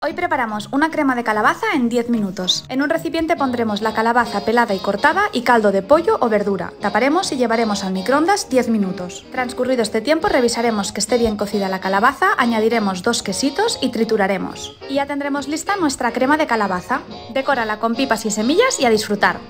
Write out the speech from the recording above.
Hoy preparamos una crema de calabaza en 10 minutos. En un recipiente pondremos la calabaza pelada y cortada y caldo de pollo o verdura. Taparemos y llevaremos al microondas 10 minutos. Transcurrido este tiempo revisaremos que esté bien cocida la calabaza, añadiremos dos quesitos y trituraremos. Y ya tendremos lista nuestra crema de calabaza. Decórala con pipas y semillas y a disfrutar.